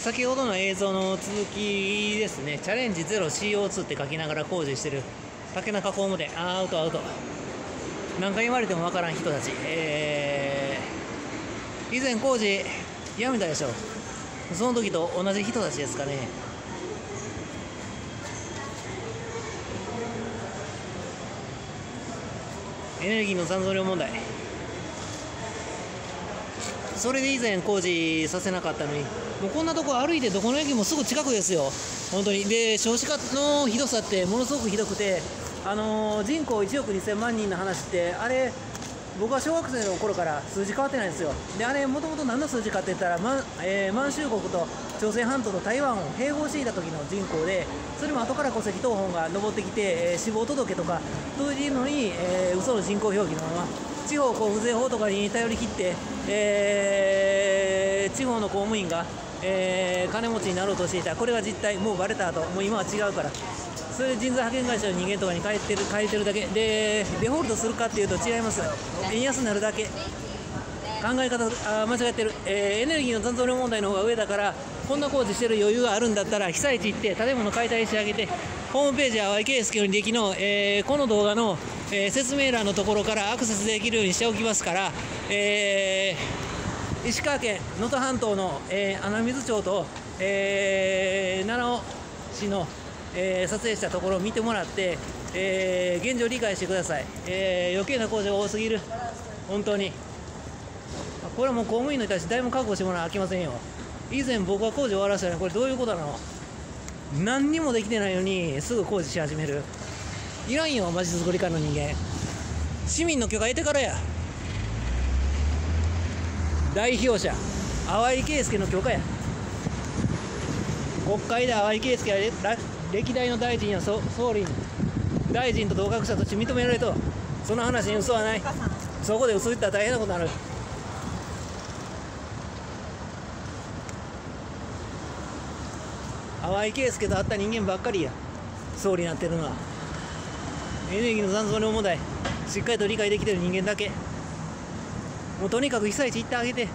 先ほどの映像の続きですね、チャレンジ 0CO2 って書きながら工事してる竹中工務店、アウトアウト。何回言われてもわからん人たち、えー、以前工事やめたでしょ。その時と同じ人たちですかね。エネルギーの残存量問題。それで以前工事させなかったのに、もうこんなとこ歩いてどこの駅もすぐ近くですよ、本当に。で、少子化のひどさってものすごくひどくて、あのー、人口1億2000万人の話って、あれ、僕は小学生の頃から数字変わってないんですよ。で、あれ、もともと何の数字かって言ったら、まえー、満州国と朝鮮半島と台湾を併合していた時の人口で、それも後から戸籍謄本が登ってきて、えー、死亡届とか、そういうのに、えー、嘘の人口表記のまま、地方交付税法とかに頼り切って、えー、地方の公務員が、えー、金持ちになろうとしていた。これが実態。もうバレた後もう今は違うから。それで人材派遣会社の人間とかに変えてる変えてるだけ。でデフォルトするかっていうと違います。円安になるだけ。考え方あ間違ってる、えー、エネルギーの残存量問題の方が上だからこんな工事してる余裕があるんだったら被災地行って建物解体してあげてホームページは YKS の履歴の、えー、この動画の、えー、説明欄のところからアクセスできるようにしておきますから、えー、石川県能登半島の、えー、穴水町と、えー、奈良市の、えー、撮影したところを見てもらって、えー、現状を理解してください、えー、余計な工事が多すぎる。本当に。これはもう公務員の人たち誰も確保してもらわなきませんよ。以前僕は工事終わらせたのこれどういうことなの？何にもできてないのにすぐ工事し始める。いらんよまちづくり課の人間。市民の許可得てからや。代表者淡井圭介の許可や。国会で淡井圭介は歴代の大臣や総理大臣と同格者として認められとその話に嘘はない。そこで嘘言ったら大変なことになる。淡井圭介と会った人間ばっかりや。総理になってるのは。エネルギーの残存量問題しっかりと理解できてる人間だけ。もうとにかく被災地行ってあげて。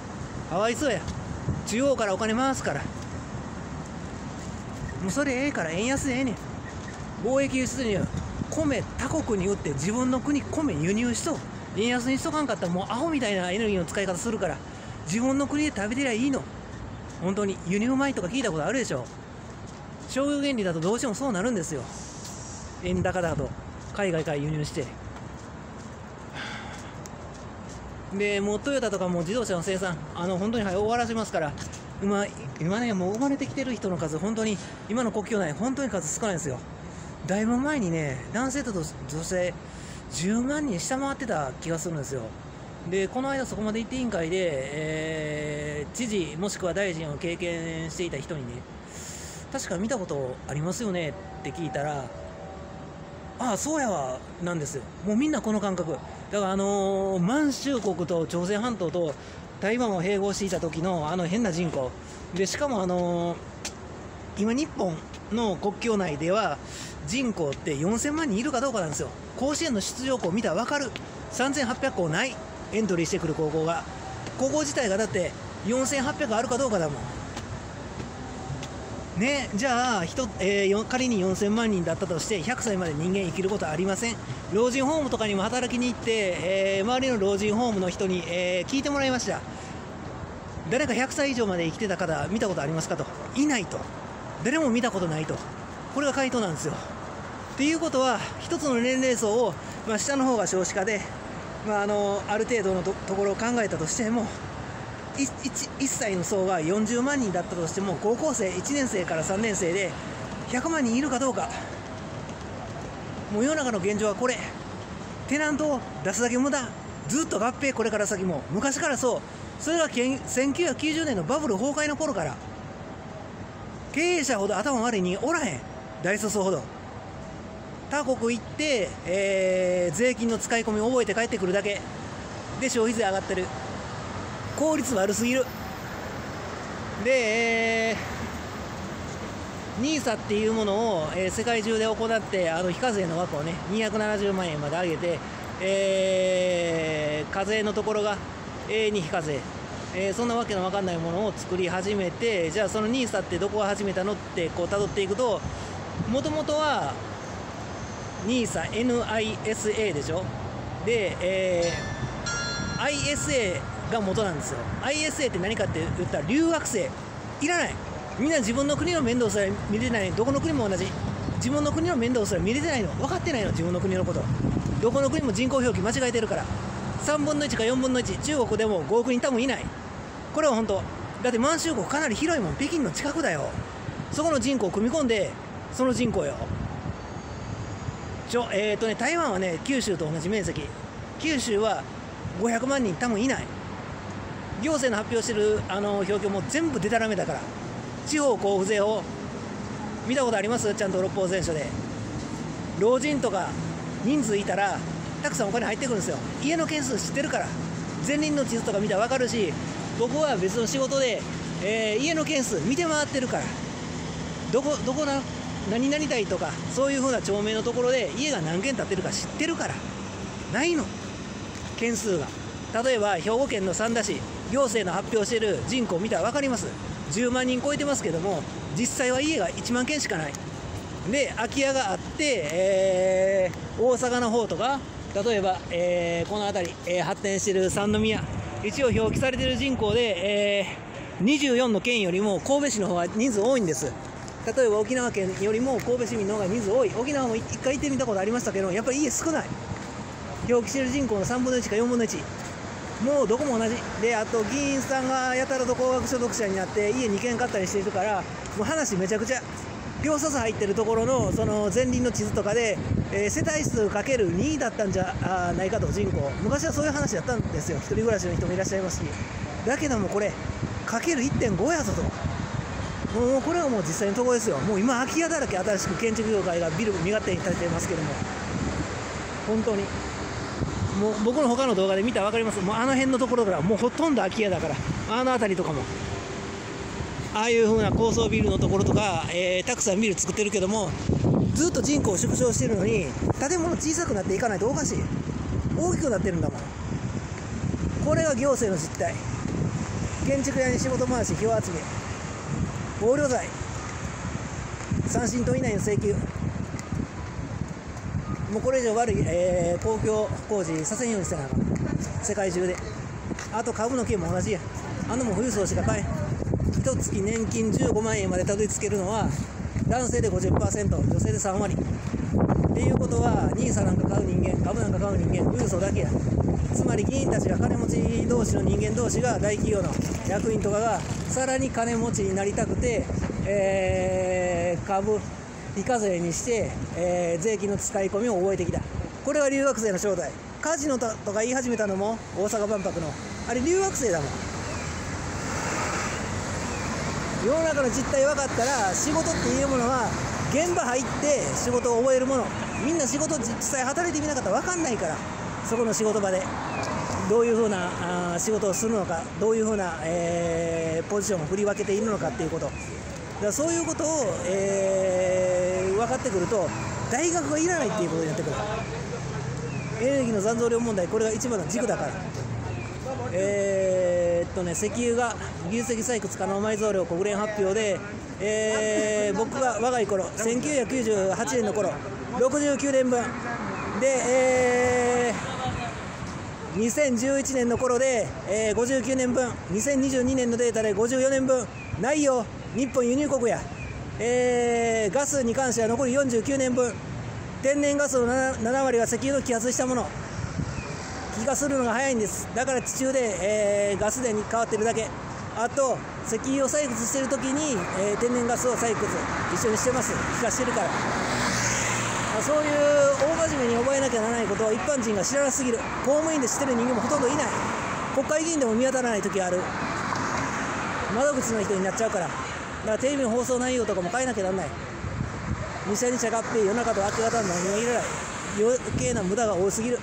かわいそうや。中央からお金回すから。もうそれええから円安ええねん。貿易輸出入米他国に売って自分の国米輸入しと円安にしとかんかったらもうアホみたいなエネルギーの使い方するから自分の国で食べてりゃいいの。本当に輸入米とか聞いたことあるでしょ。商業原理だとどうしてもそうなるんですよ。円高だと海外から輸入して。でもうトヨタとかも自動車の生産あの本当に終わらせますから今今ねもう生まれてきてる人の数本当に今の国境内本当に数少ないんですよだいぶ前にね男性と女性10万人下回ってた気がするんですよでこの間そこまで行って委員会で、えー、知事もしくは大臣を経験していた人にね確か見たことありますよねって聞いたら、ああ、そうやわ、なんですよ。もうみんなこの感覚。だからあのー、満州国と朝鮮半島と台湾を併合していた時のあの変な人口。で、しかもあのー、今日本の国境内では人口って4000万人いるかどうかなんですよ。甲子園の出場校見たら分かる。3800校ない。エントリーしてくる高校が。高校自体がだって4800あるかどうかだもん。ね、じゃあ、えー、仮に4000万人だったとして100歳まで人間生きることはありません。老人ホームとかにも働きに行って、えー、周りの老人ホームの人に、えー、聞いてもらいました。誰か100歳以上まで生きてた方見たことありますかと。いないと。誰も見たことないと。これが回答なんですよ。っていうことは一つの年齢層を、まあ、下の方が少子化で、まあ、あのある程度のところを考えたとしても 1, 1歳の層が40万人だったとしても高校生1年生から3年生で100万人いるかどうか。もう世の中の現状はこれ。テナントを出すだけ無駄。ずっと合併これから先も。昔からそう。それが1990年のバブル崩壊の頃から。経営者ほど頭悪いにおらへん。大卒ほど。他国行って、えー、税金の使い込みを覚えて帰ってくるだけ。で消費税上がってる。効率悪すぎる。で、えー、NISA っていうものを、えー、世界中で行ってあの非課税の枠をね270万円まで上げて、えー、課税のところが永遠に非課税。えー、そんなわけのわかんないものを作り始めてじゃあその NISA ってどこが始めたのってこう辿っていくともともとは NISA NISA でしょ。で、えー、ISA が元なんですよ。ISA って何かって言ったら留学生。いらない。みんな自分の国の面倒すら見れてない。どこの国も同じ。自分の国の面倒すら見れてないの。分かってないの。自分の国のこと。どこの国も人口表記間違えてるから。3分の1か4分の1中国でも5億人多分いない。これは本当。だって満州国かなり広いもん。北京の近くだよ。そこの人口を組み込んでその人口よ。ちょえっ、ー、とね台湾はね九州と同じ面積。九州は500万人多分いない。行政の発表してるあの表記も全部でたらめだから。地方交付税を見たことあります？ちゃんと六法全書で。老人とか人数いたらたくさんお金入ってくるんですよ。家の件数知ってるから。前輪の地図とか見たら分かるし僕は別の仕事で、えー、家の件数見て回ってるから。どこどこな？何々台とかそういうふうな町名のところで家が何軒建ってるか知ってるから。ないの。件数が。例えば兵庫県の三田市。行政の発表している人口見たら分かります。10万人超えてますけども実際は家が1万軒しかない。で空き家があって、えー、大阪の方とか例えば、えー、この辺り、えー、発展している三宮。一応表記されている人口で、え、24の県よりも神戸市の方が人数多いんです。例えば沖縄県よりも神戸市民の方が人数多い。沖縄も1回行ってみたことありましたけどやっぱり家少ない。表記してる人口の3分の1か4分の1もうどこも同じ。であと議員さんがやたらと高額所得者になって家2軒買ったりしてるからもう話めちゃくちゃ秒差入ってるところのその前輪の地図とかで、えー、世帯数かける2だったんじゃないかと人口。昔はそういう話やったんですよ。一人暮らしの人もいらっしゃいますし。だけどもこれかける1.5やぞと。もうこれはもう実際のところですよ。もう今空き家だらけ新しく建築業界がビル身勝手に建ててますけども。本当に。もう僕の他の動画で見たら分かります。もうあの辺のところからもうほとんど空き家だから。あの辺りとかも。ああいう風な高層ビルのところとか、えー、たくさんビル作ってるけどもずっと人口を縮小してるのに建物小さくなっていかないとおかしい。大きくなってるんだもん。これが行政の実態。建築屋に仕事回し票集め。横領罪。三振と以内の請求。もうこれ以上悪い、えー、公共工事させんようにしてなあかん。世界中で。あと株の件も同じや。あのも富裕層しか買え一月年金15万円までたどり着けるのは男性で50%女性で3割。っていうことは NISA なんか買う人間株なんか買う人間富裕層だけや。つまり議員たちが金持ち同士の人間同士が大企業の役員とかがさらに金持ちになりたくて、えー、株非課税にして、えー、税金の使い込みを覚えてきた。これは留学生の正体。カジノとか言い始めたのも大阪万博の。あれ留学生だもん。世の中の実態分かったら仕事っていうものは現場入って仕事を覚えるもの。みんな仕事実際働いてみなかったら分かんないからそこの仕事場で。どういうふうなあ仕事をするのかどういうふうな、えー、ポジションを振り分けているのかっていうこと。だそういうことを、えー、分かってくると大学がいらないっていうことになってくる。エネルギーの残存量問題これが一番の軸だから。えー、っとね石油が牛石採掘可能埋蔵量国連発表で、えー、僕が我が家頃1998年の頃69年分。で、えー、2011年の頃で、えー、59年分。2022年のデータで54年分。ないよ。日本輸入国や、えー、ガスに関しては残り49年分。天然ガスの 7, 7割は石油の揮発したもの。気がするのが早いんです。だから地中で、えー、ガス田に変わってるだけ。あと石油を採掘してる時に、えー、天然ガスを採掘。一緒にしてます。気化してるから。まそういう大真面目に覚えなきゃならないことを一般人が知らなすぎる。公務員で知ってる人間もほとんどいない。国会議員でも見当たらない時ある。窓口の人になっちゃうから。だからテレビの放送内容とかも変えなきゃなんない。二者二者合併夜中と明け方の何もいらない。余計な無駄が多すぎる。